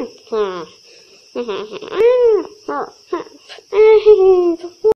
Hmm.